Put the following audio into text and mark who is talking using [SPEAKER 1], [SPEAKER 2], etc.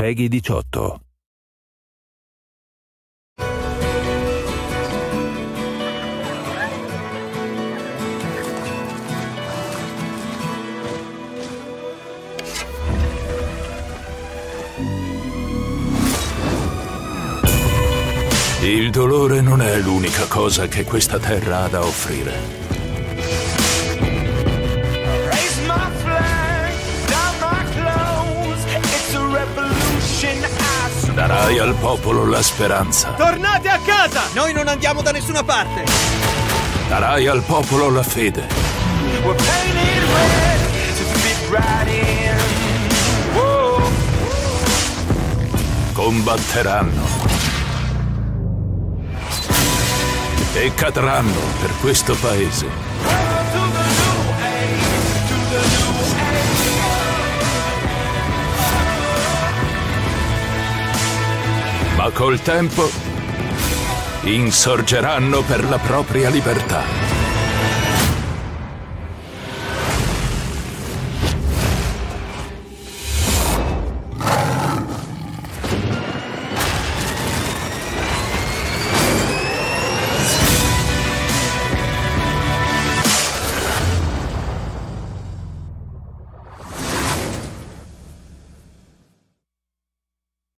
[SPEAKER 1] Peggy 18.
[SPEAKER 2] Il dolore non è l'unica cosa che questa terra ha da offrire. Darai al popolo la speranza.
[SPEAKER 3] Tornate a casa! Noi non andiamo da nessuna parte!
[SPEAKER 2] Darai al popolo la fede. Combatteranno. E cadranno per questo paese. Ma col tempo insorgeranno per la propria libertà.